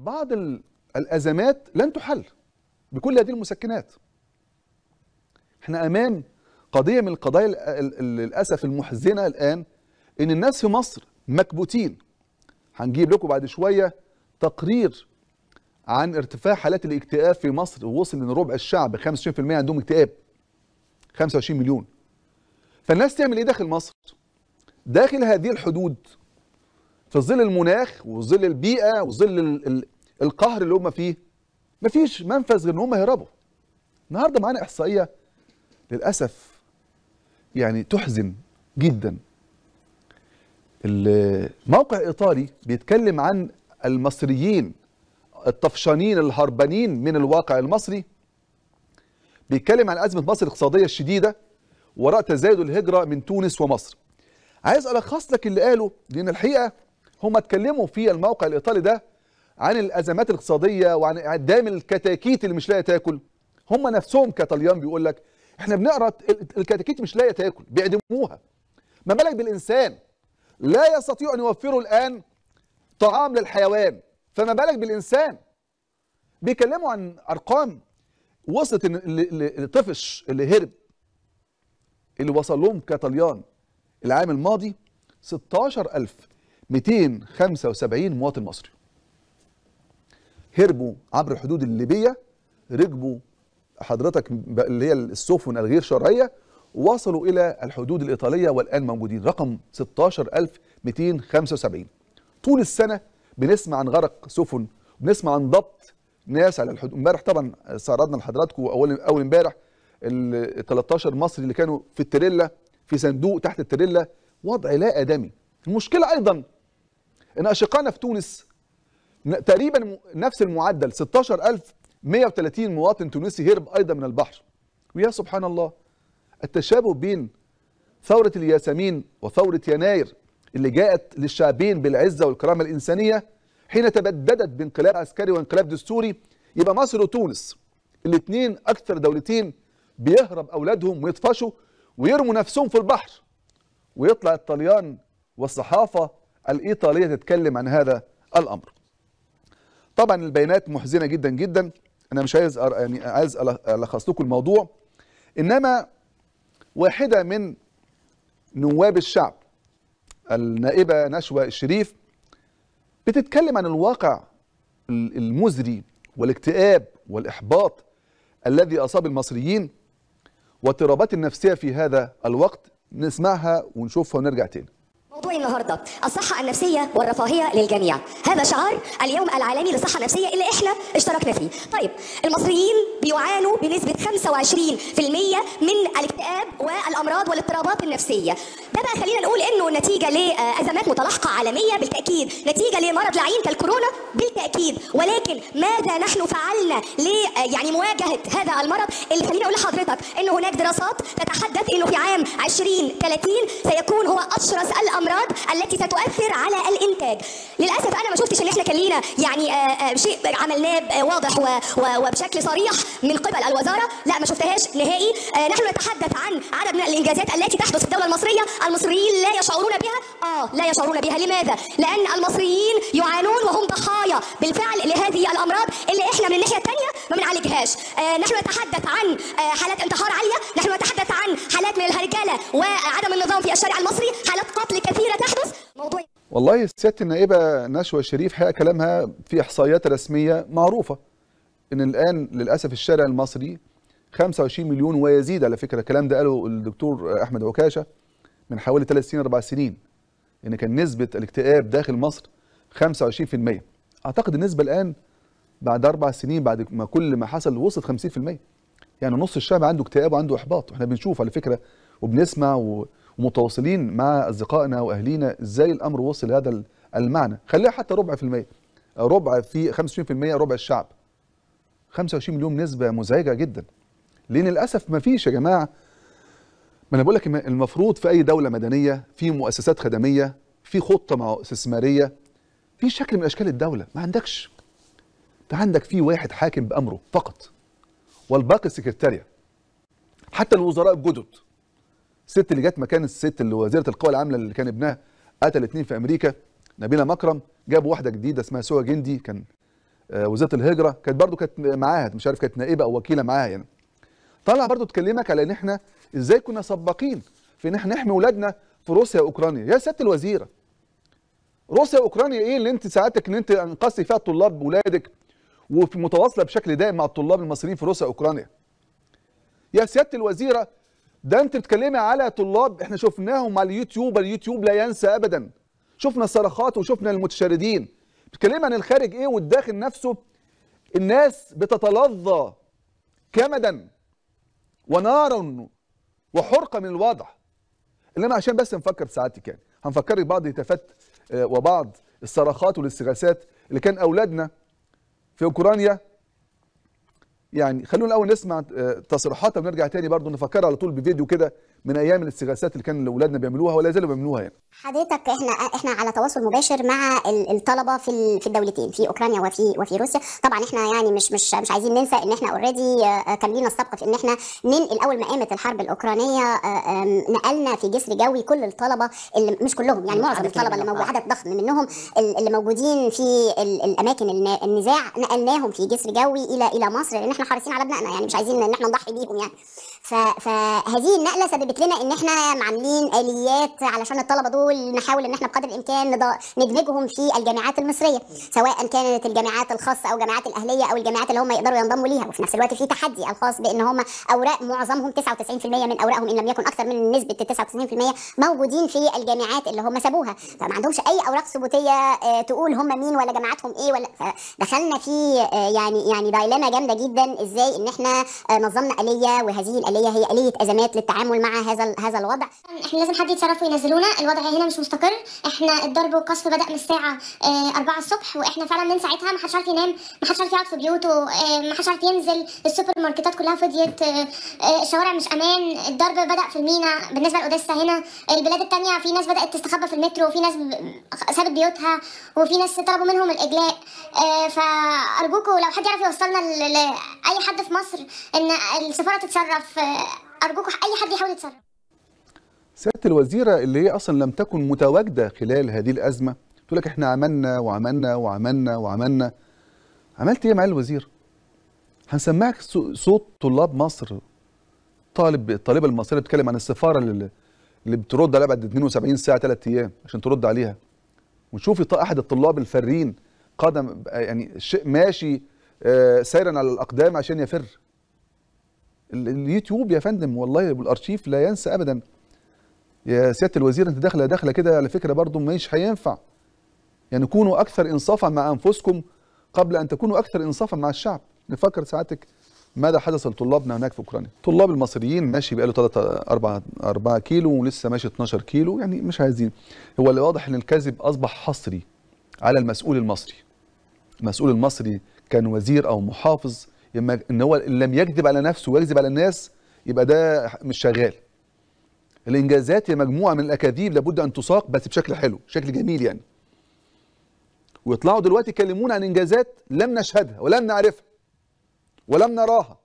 بعض ال- الأزمات لن تحل بكل هذه المسكنات. إحنا أمام قضية من القضايا ال- ال- ال- للأسف المحزنة الآن إن الناس في مصر مكبوتين. هنجيب لكم بعد شوية تقرير عن ارتفاع حالات الاكتئاب في مصر ووصل إن ربع الشعب 25% عندهم اكتئاب. 25 مليون. فالناس تعمل إيه داخل مصر؟ داخل هذه الحدود. في ظل المناخ وظل البيئة وظل ال- ال- القهر اللي هم فيه مفيش منفذ غير إن هم يهربوا. النهارده معانا إحصائية للأسف يعني تحزن جدا. الموقع الايطالي بيتكلم عن المصريين الطفشانين الهربانين من الواقع المصري بيتكلم عن أزمة مصر الاقتصادية الشديدة وراء تزايد الهجرة من تونس ومصر. عايز ألخص لك اللي قاله لأن الحقيقة هم اتكلموا في الموقع الإيطالي ده عن الأزمات الاقتصادية وعن إعدام الكتاكيت اللي مش لاقية تاكل. هم نفسهم كطليان بيقول لك إحنا بنقرأ ال- الكتاكيت مش لاقية تاكل بيعدموها. ما بالك بالإنسان؟ لا يستطيع أن يوفروا الآن طعام للحيوان. فما بالك بالإنسان؟ بيتكلموا عن أرقام وصلت ان اللي- طفش اللي هرب اللي وصل لهم كطليان العام الماضي 16275 مواطن مصري. هربوا عبر الحدود الليبية ركبوا حضرتك اللي هي السفن الغير شرعية وصلوا إلى الحدود الإيطالية والآن موجودين. رقم 16275 طول السنة بنسمع عن غرق سفن بنسمع عن ضبط ناس على الحدود امبارح طبعا استعرضنا لحضراتكم أول أول امبارح ال 13 مصري اللي كانوا في التريلا في صندوق تحت التريلا وضع لا آدمي. المشكلة أيضا إن اشقائنا في تونس تقريبا نفس المعدل 16130 مواطن تونسي هرب أيضا من البحر. ويا سبحان الله التشابه بين ثورة الياسمين وثورة يناير اللي جاءت للشعبين بالعزة والكرامة الإنسانية حين تبددت بانقلاب عسكري وانقلاب دستوري يبقى مصر وتونس الاثنين أكثر دولتين بيهرب أولادهم ويطفشوا ويرموا نفسهم في البحر. ويطلع الطليان والصحافة الإيطالية تتكلم عن هذا الأمر. طبعا البيانات محزنة جدا جدا. أنا مش عايز أر- يعني عايز أل- ألخص لكم الموضوع. إنما واحدة من نواب الشعب النائبة نشوى الشريف بتتكلم عن الواقع ال- المزري والاكتئاب والإحباط الذي أصاب المصريين واضطرابات النفسية في هذا الوقت. نسمعها ونشوفها ونرجع تاني. موضوع النهارده الصحة النفسية والرفاهية للجميع. هذا شعار اليوم العالمي للصحة النفسية اللي إحنا اشتركنا فيه. طيب المصريين بيعانوا بنسبة 25% من الاكتئاب والأمراض والاضطرابات النفسية. ده بقى خلينا نقول إنه نتيجة لأزمات متلاحقة عالمية. بالتأكيد نتيجة لمرض لعين كالكورونا بالتأكيد. ولكن ماذا نحن فعلنا ل يعني مواجهة هذا المرض؟ اللي خليني أقول لحضرتك انه هناك دراسات تتحدث إنه في عام 2030 سيكون هو أشرس الأمراض التي ستؤثر على الإنتاج. للأسف أنا ما شفتش إن إحنا كان لينا يعني آه، آه، شيء عملناه واضح وبشكل صريح من قبل الوزارة. لا ما شفتهاش نهائي. آه، نحن نتحدث عن عدد من الإنجازات التي تحدث في الدولة المصرية. المصريين لا يشعرون بها. آه لا يشعرون بها. لماذا؟ لأن المصريين يعانون وهم ضحايا. بالفعل لهذه الأمراض اللي إحنا من الناحية الثانية ما بنعالجهاش. آه، نحن نتحدث عن آه، حالات انتحار عالية نحن نتحدث عن حالات من الهرجله وعدم النظام في الشارع المصري حالات قتل كثيرة تحدث. موضوع والله سيادة النائبة نشوى الشريف حقيقة كلامها في إحصائيات رسمية معروفة. إن الآن للأسف الشارع المصري 25 مليون ويزيد على فكرة الكلام ده قاله الدكتور أحمد عكاشة من حوالي ثلاث سنين أربع سنين. إن كان نسبة الاكتئاب داخل مصر 25% أعتقد النسبة الآن بعد أربع سنين بعد ما كل ما حصل وصلت 50% يعني نص الشعب عنده اكتئاب وعنده إحباط. وإحنا بنشوف على فكرة وبنسمع ومتواصلين مع أصدقائنا وأهلينا إزاي الأمر وصل لهذا ال- المعنى. خليها حتى ربع في المية. ربع في 25% ربع الشعب. 25 مليون نسبة مزعجة جدا. لأن للأسف ما فيش يا جماعة ما أنا بقول لك المفروض في أي دولة مدنية في مؤسسات خدمية في خطة مع استثمارية في شكل من أشكال الدولة. ما عندكش. أنت عندك في واحد حاكم بأمره فقط. والباقي سكرتارية حتى الوزراء الجدد الست اللي جت مكان الست اللي وزيرة القوى العاملة اللي كان ابنها قتل اتنين في أمريكا. نبيلة مكرم جابوا واحدة جديدة اسمها سوى جندي كان آه، وزاره الهجرة. كانت برضو كانت معاها مش عارف كانت نائبة أو وكيلة معاها يعني. طالع برضو تكلمك على إن إحنا إزاي كنا سباقين في إن إحنا نحمي اولادنا في روسيا وأوكرانيا. يا سياده الوزيرة. روسيا وأوكرانيا إيه اللي أنت ساعدتك إن أنت انقذتي فيها طلاب ولادك وفي متواصلة بشكل دائم مع الطلاب المصريين في روسيا وأوكرانيا؟ يا سيادة الوزيرة ده أنت بتتكلمي على طلاب إحنا شفناهم على اليوتيوب اليوتيوب لا ينسى ابدا. شفنا الصرخات وشفنا المتشردين. بتتكلمي عن الخارج إيه والداخل نفسه؟ الناس بتتلظى كمدا ونارا وحرقه من الوضع إنما عشان بس نفكر سعادتك يعني هنفكرك بعض الهتافات آه، وبعض الصرخات والاستغاثات اللي كان أولادنا في أوكرانيا. يعني خلونا الأول نسمع آه، تصريحاتها ونرجع تاني برضو نفكرها على طول بفيديو كده. من أيام الاستغاثات اللي كان أولادنا بيعملوها ولا زالوا بيعملوها يعني. حضرتك إحنا إحنا على تواصل مباشر مع ال- الطلبة في ال- في الدولتين في أوكرانيا وفي وفي روسيا. طبعا إحنا يعني مش مش مش عايزين ننسى إن إحنا اوريدي كان لينا السبق في إن إحنا ننقل اول ما قامت الحرب الأوكرانية آه، نقلنا في جسر جوي كل الطلبة اللي مش كلهم يعني معظم الطلبة اللي موجود عدد ضخم منهم ال- اللي موجودين في ال- الأماكن النزاع نقلناهم في جسر جوي إلى إلى مصر لأن إحنا حريصين على أبنائنا يعني مش عايزين إن إحنا نضحي بيهم يعني. فهذه النقلة سببت لنا إن إحنا عاملين آليات علشان الطلبة دول نحاول إن إحنا بقدر الإمكان ندمجهم في الجامعات المصرية سواء كانت الجامعات الخاصة أو الجامعات الأهلية أو الجامعات اللي هم يقدروا ينضموا ليها. وفي نفس الوقت في تحدي الخاص بإن هم أوراق معظمهم 99% من أوراقهم إن لم يكن أكثر من نسبة 99% موجودين في الجامعات اللي هم سابوها. فما عندهمش أي أوراق ثبوتية آه، تقول هم مين ولا جامعاتهم إيه ولا دخلنا في آه، يعني يعني دايلاما جامدة جدا إزاي إن إحنا آه، نظمنا آلية وهذه الآلية هي آلية أزمات للتعامل مع هذا هذا الوضع. إحنا لازم حد يتصرف وينزلونا. الوضع هنا مش مستقر. إحنا الضرب والقصف بدأ من الساعة آه 4 الصبح وإحنا فعلا من ساعتها ما حدش عارف ينام ما حدش عارف يقعد في بيوته آه ما حدش عارف ينزل. السوبر ماركتات كلها فضيت آه آه الشوارع مش أمان. الضرب بدأ في المينا. بالنسبة لأوديسا هنا البلاد التانية في ناس بدأت تستخبى في المترو وفي ناس سابت بيوتها وفي ناس طلبوا منهم الإجلاء. آه فارجوكم لو حد يعرف يوصلنا لأي حد في مصر إن السفارة تتصرف. آه أرجوكم أي حد يحاول يتصرف. سيادة الوزيرة اللي هي أصلا لم تكن متواجدة خلال هذه الأزمة تقول لك إحنا عملنا وعملنا وعملنا وعملنا. عملت إيه معالي الوزير؟ هنسمعك صو- صوت طلاب مصر. طالب الطالبة المصرية بتتكلم عن السفارة اللي, اللي بترد عليها بعد 72 ساعة ثلاث أيام عشان ترد عليها. ونشوفي ط- أحد الطلاب الفارين قدم يعني ماشي آه، سيرا على الأقدام عشان يفر. اليوتيوب يا فندم والله والارشيف لا ينسى ابدا. يا سيادة الوزير أنت داخله داخلة كده على فكرة برضو مش هينفع. يعني كونوا أكثر انصافا مع أنفسكم قبل أن تكونوا أكثر انصافا مع الشعب. نفكر ساعتك ماذا حدث لطلابنا هناك في أوكرانيا. الطلاب المصريين ماشي بقاله 3 4 4 كيلو ولسه ماشي 12 كيلو يعني مش عايزين. هو اللي واضح إن الكذب أصبح حصري على المسؤول المصري. المسؤول المصري كان وزير أو محافظ يما إن هو لم يكذب على نفسه ويكذب على الناس يبقى ده مش شغال. الإنجازات هي مجموعة من الأكاذيب لابد أن تساق بس بشكل حلو بشكل جميل يعني. ويطلعوا دلوقتي يكلمونا عن إنجازات لم نشهدها ولم نعرفها ولم نراها.